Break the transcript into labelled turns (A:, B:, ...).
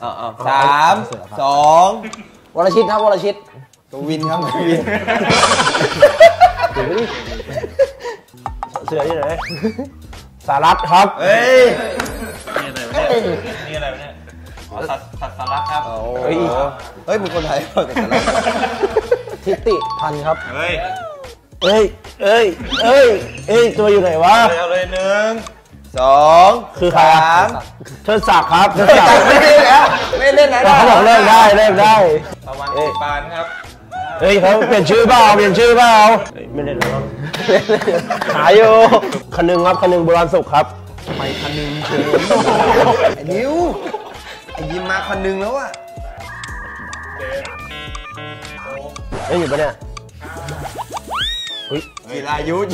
A: เอาเอาสามสอง
B: วรชิตครับวรชิต
A: กวินครับกวิน
B: เสือที่ไหนสารัตครับ
A: เฮ้ย
C: นี่อะไรวะเนี่ยนี่อะไรวะเนี่ยอ๋อสัตว์สัตว์สารักครับ
B: เฮ้ย
A: เฮ้ยมึงคนไทยเหรอแต่ละ
B: ทิติพันธ์ครับ
C: เฮ้ย
B: เอ้ย เอ้ย เอ้ย เอ้ย ตัวอยู่ไหนวะ
C: เอาเลยหนึ่ง
A: สอง
B: คือใคร
A: ส
B: อะา
A: ม
B: เชิดศักดิ์ครับเชิดศักดิ์
A: ไม่เล่นแล้วไม่เล่นแล้ว
B: เขาบอกเลิกได้เลิกได้
C: ตะวันสีปานครับ
B: เฮ้ยเขาเปลี่ยนชื่อเปล่าเปลี่ยนชื่อเปล่าเฮ้ยไม่เล่นแล้วมั้งหายอยู่คันหนึงครับคันหนึงโบราณสุขครับ
A: ไปคันหนึงเฉยไอ้นิวไอ้ยิมมาคันหนึงแล้วอะ
B: เอ้ยอยู่ปะเนี่ย
A: กีฬายุทธ